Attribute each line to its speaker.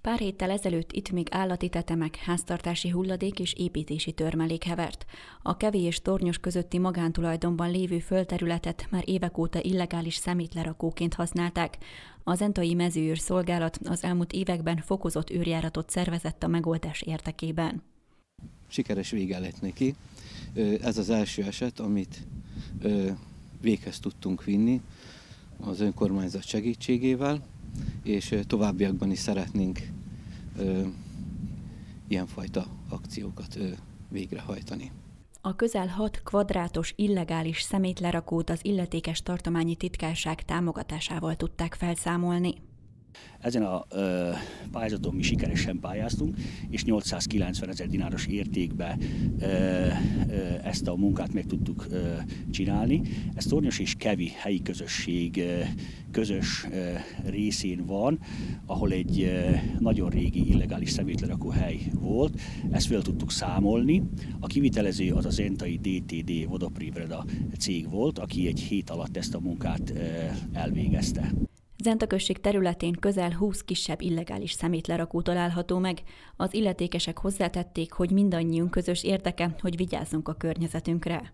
Speaker 1: Pár héttel ezelőtt itt még állati tetemek, háztartási hulladék és építési törmelék hevert. A kevé és tornyos közötti magántulajdonban lévő földterületet már évek óta illegális szemétlerakóként használták. Az Entai Mezőőr Szolgálat az elmúlt években fokozott őrjáratot szervezett a megoldás érdekében.
Speaker 2: Sikeres vége lett neki. Ez az első eset, amit véghez tudtunk vinni az önkormányzat segítségével, és továbbiakban is szeretnénk ilyenfajta akciókat végrehajtani.
Speaker 1: A közel 6 kvadrátos illegális szemétlerakót az illetékes tartományi titkárság támogatásával tudták felszámolni.
Speaker 3: Ezen a ö, pályázaton mi sikeresen pályáztunk, és 890 ezer dináros értékbe ö, ö, ezt a munkát meg tudtuk ö, csinálni. Ez Tornyos és Kevi helyi közösség ö, közös ö, részén van, ahol egy ö, nagyon régi illegális szemétlerakó hely volt. Ezt fel tudtuk számolni. A kivitelező az az Entai DTD Vodoprivreda cég volt, aki egy hét alatt ezt a munkát ö, elvégezte.
Speaker 1: Zenta község területén közel 20 kisebb illegális szemétlerakó található meg. Az illetékesek hozzátették, hogy mindannyiunk közös érdeke, hogy vigyázzunk a környezetünkre.